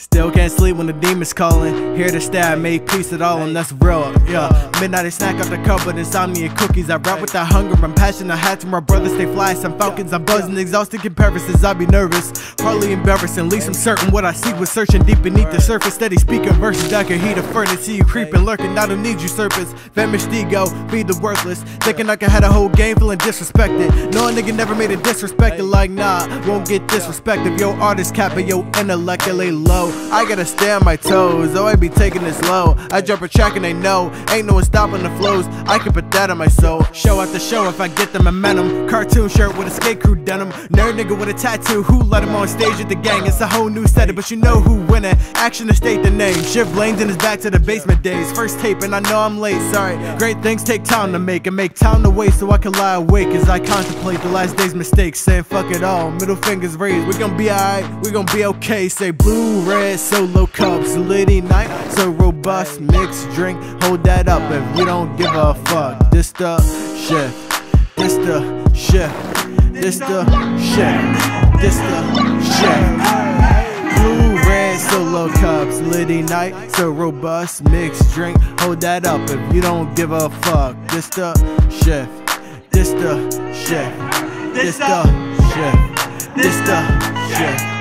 Still can't sleep when the demons calling. Here to stay, I made peace at all, and that's real. Yeah, midnight I snack off the cupboard, insomnia cookies. I rap with that hunger and passion. I had to my brothers stay fly. Some falcons, I'm buzzing, exhausted comparisons. I be nervous, hardly embarrassing. Least I'm certain what I see was searching deep beneath the surface. Steady speaking verses that can heat a furnace. See you creeping, lurking. I don't need you, serpents. Famished ego, feed the worthless. Thinking I can have a whole game feeling disrespected. No nigga never made it disrespected. Like nah, won't get disrespected. Yo, artist capping, yo, intellect, lay low. I gotta stay on my toes, oh I be taking it slow. I drop a track and they know, ain't no one stopping the flows. I can put that on my soul. Show after show if I get the momentum. Cartoon shirt with a skate crew denim. Nerd nigga with a tattoo, who let him on stage with the gang? It's a whole new setting, but you know who win it. Action to state the name. Shift lanes in his back to the basement days. First tape and I know I'm late, sorry. Great things take time to make and make time to wait so I can lie awake as I contemplate the last day's mistakes. Saying fuck it all, middle fingers raised. We gon' be alright, we gon' be okay. Say blue, red, solo cups, litty night, so robust, mixed drink. Hold that up if we don't give a fuck. This the shit, this the shit, this the shit, this the shit. Blue, red, solo cups, litty night, so robust, mixed drink. Hold that up if you don't give a fuck. This the shit, this the shit, this the shit, this the shit.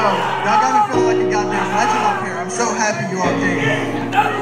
Y'all got me feeling like a goddamn legend up here. I'm so happy you all came.